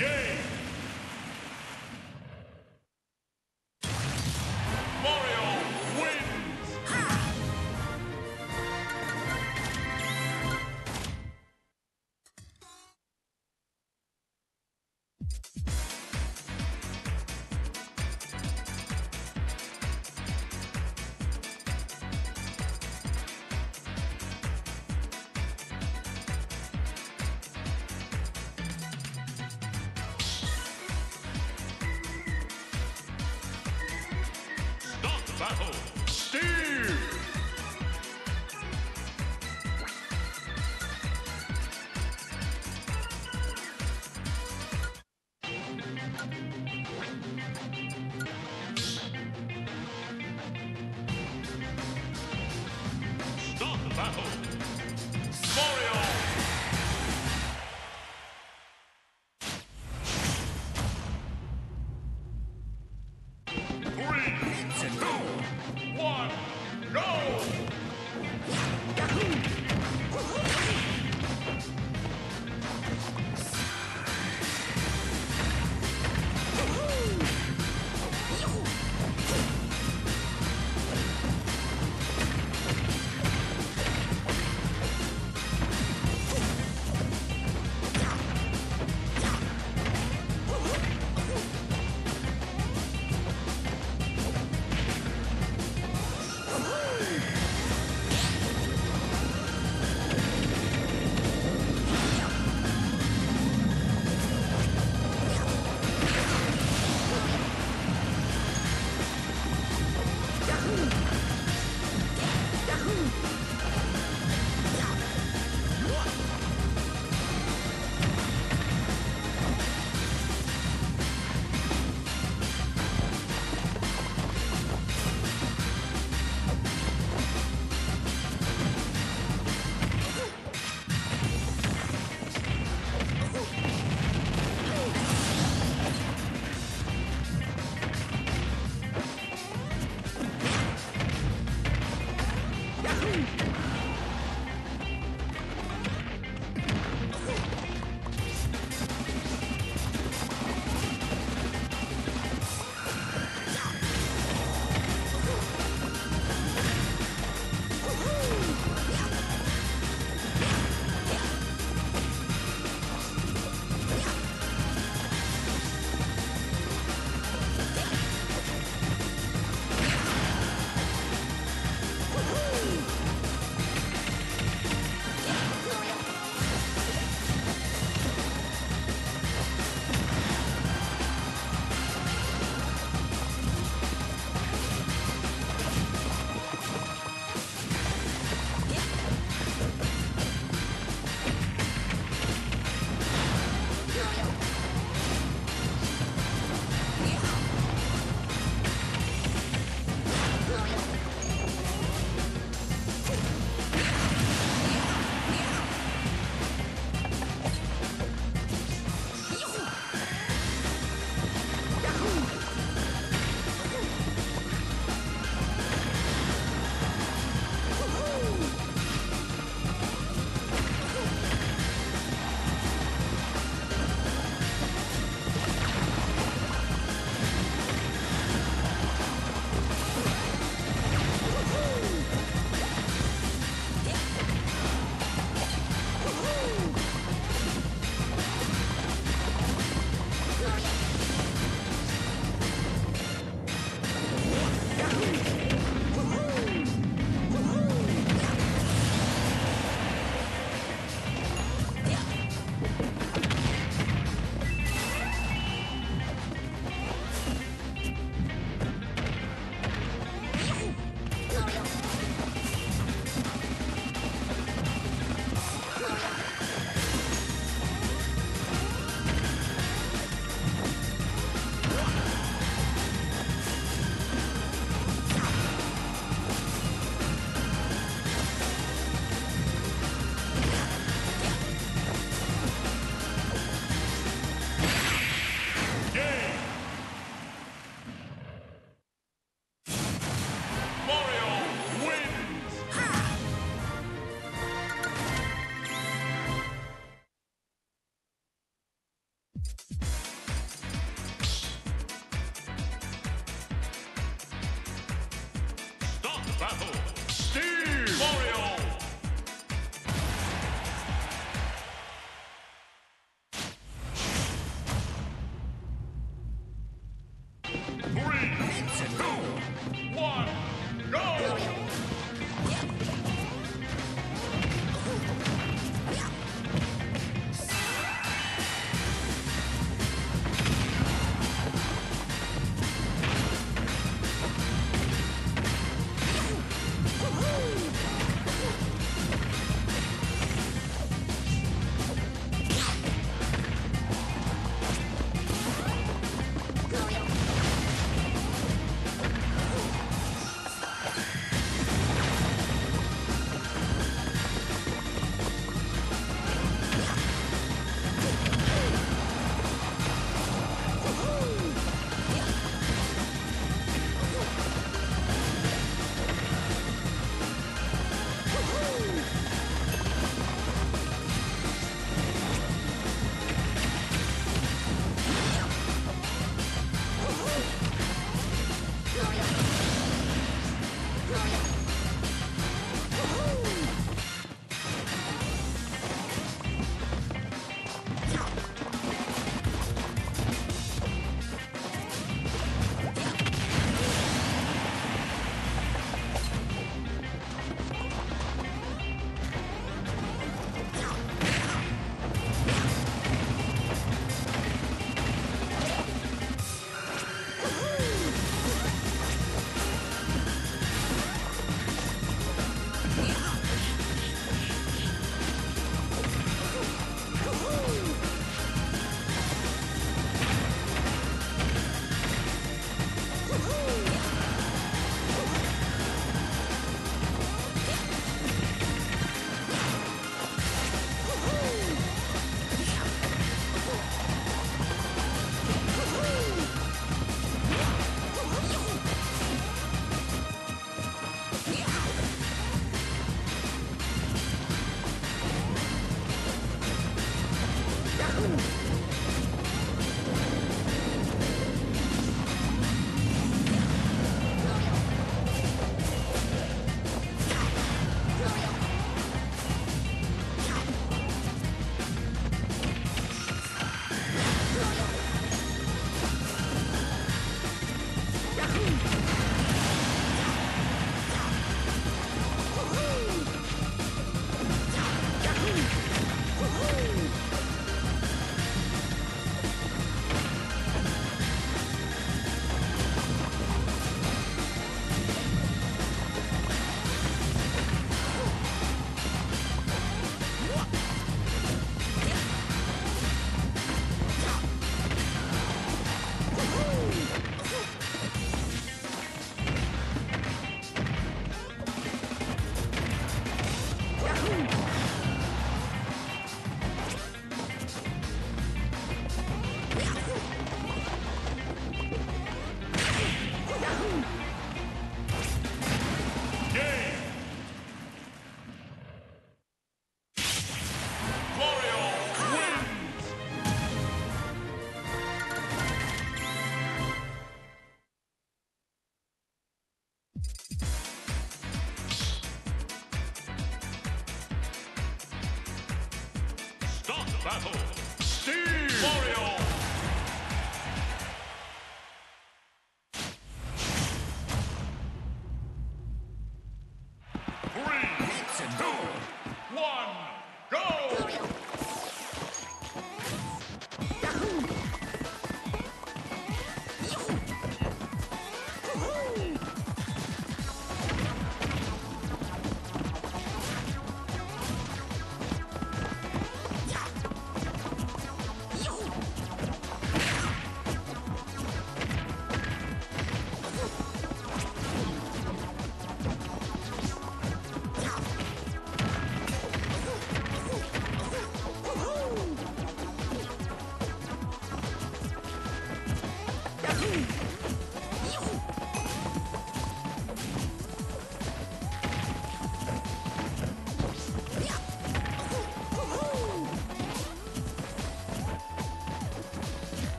Game!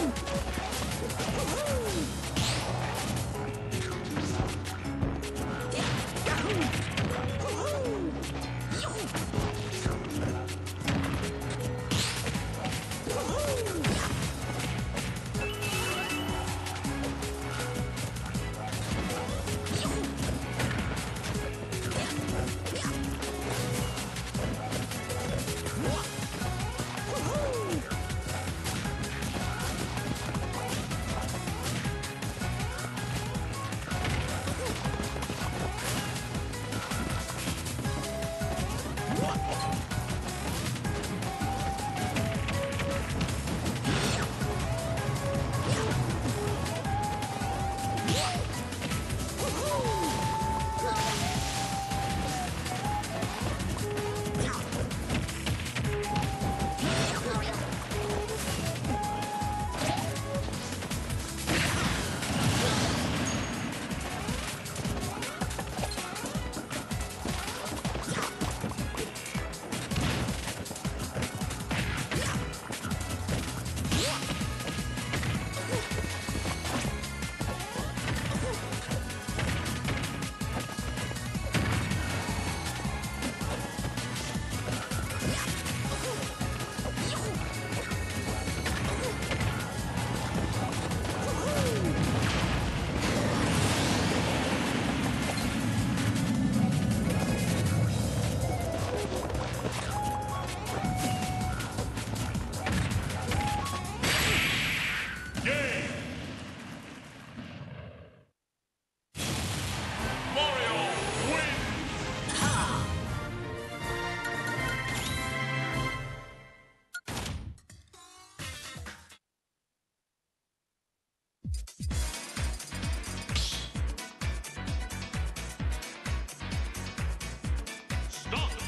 Game.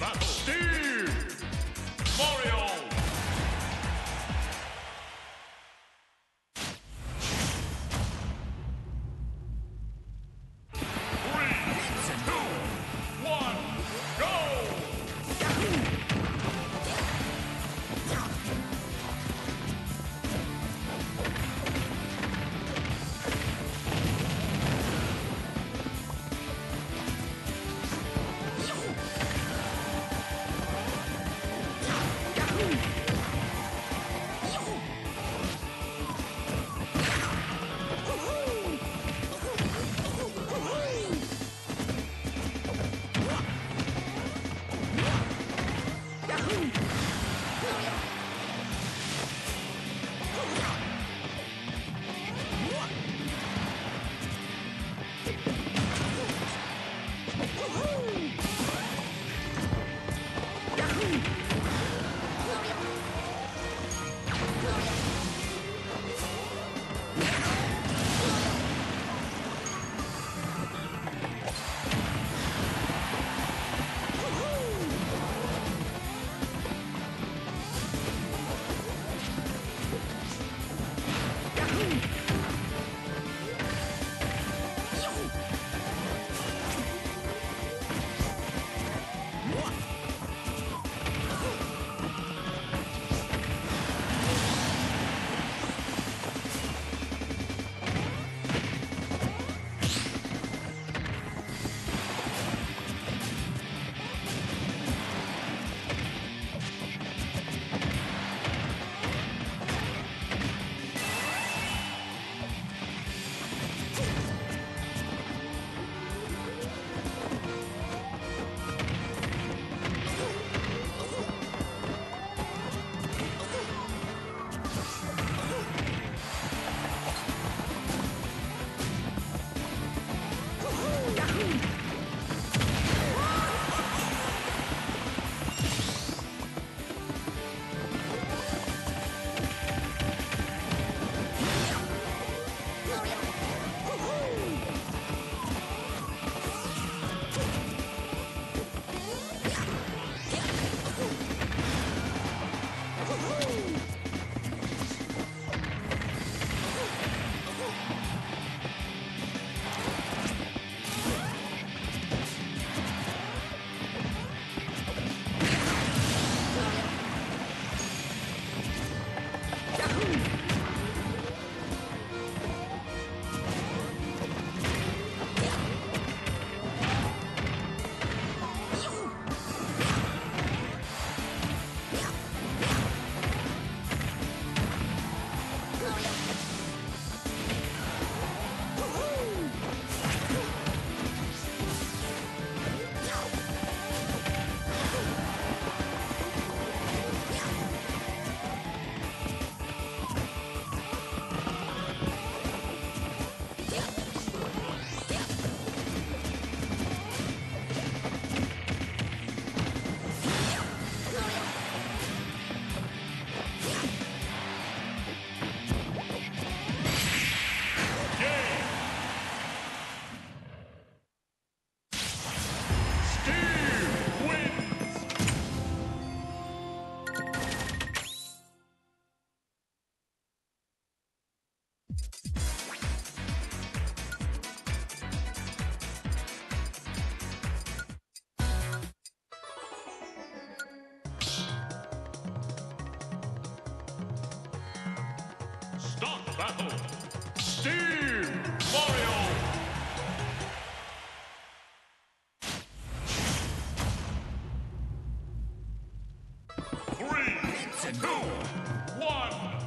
Battle. Steve. Mario. Two, one,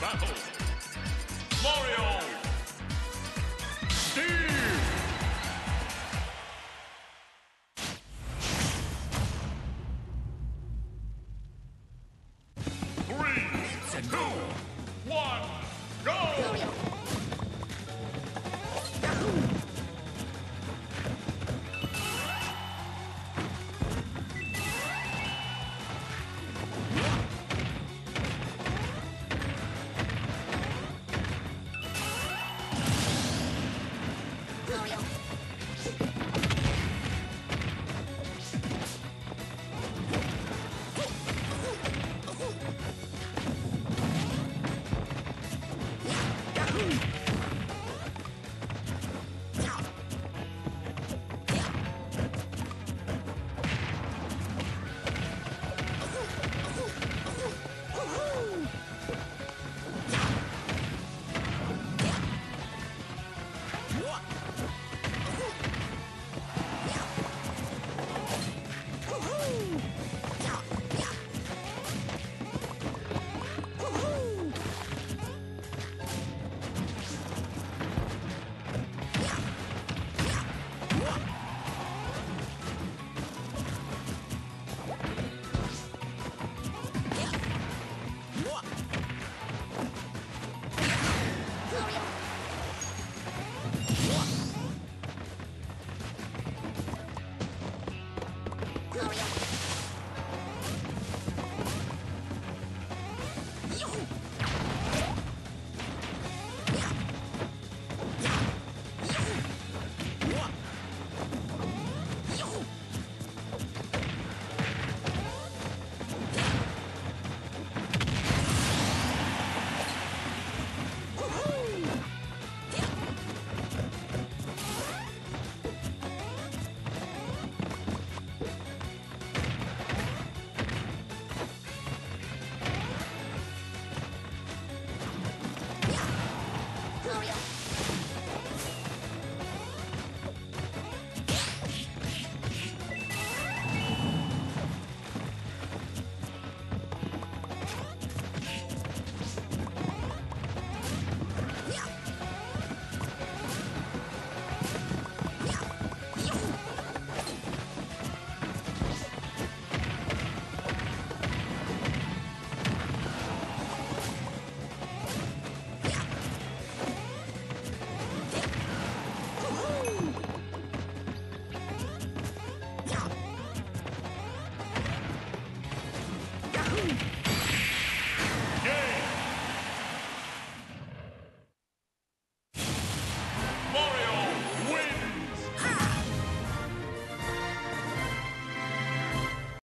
battle.